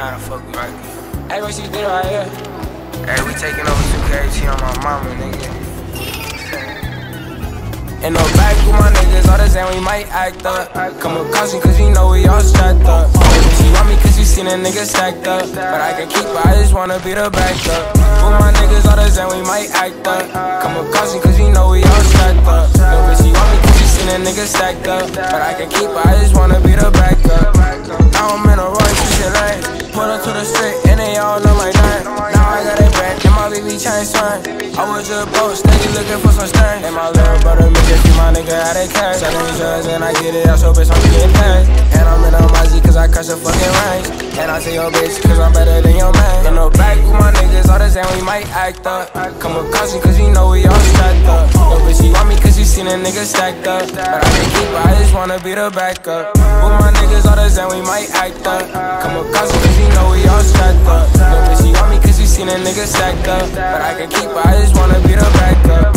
Hey, what she did right here? Hey, we taking over 2KT on my mama, nigga. In the back with my niggas, all the same, we might act up. Come with caution, cause you know we all strapped up. She want me cause you seen a nigga stacked up. But I can keep her, I just wanna be the backup. With my niggas, all the same, we might act up. Come with caution, cause you know we all strapped up. No, but she want me cause you seen a nigga stacked up. But I can keep her, I just wanna be the backup. Now I'm in the street, and they all know my name. Now I got it back, and my baby chain swing. I was just post, steady looking for some stain. And my little brother, me just my nigga out of cash. Selling drugs, and I get it out, so bitch, I'm getting paid. And I'm in a Mozzie, cause I crush the fucking range. And I tell your bitch, cause I'm better than your man. In the back with my niggas, same, we might act up. Come with caution, cause you know we all strapped up. Yo, bitch, you want me cause you seen a nigga stacked up. But I can keep her, I just wanna be the backup. With my niggas, all the same, we might act up. Come with caution, cause you know we all strapped up. Yo, bitch, you want me cause you seen a nigga stacked up. But I can keep her, I just wanna be the backup.